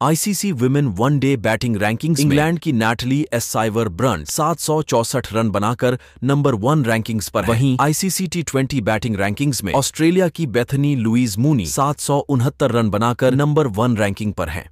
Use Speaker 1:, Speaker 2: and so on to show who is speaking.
Speaker 1: ICC women one day batting rankings England की Natalie S Sciver Brunt सात सौ चौंसठ रन बनाकर नंबर वन रैंकिंग्स पर वहीं ICC T twenty batting rankings में ऑस्ट्रेलिया की बेथनी लुईज मूनी सात सौ उनहत्तर रन बनाकर नंबर वन रैंकिंग पर हैं।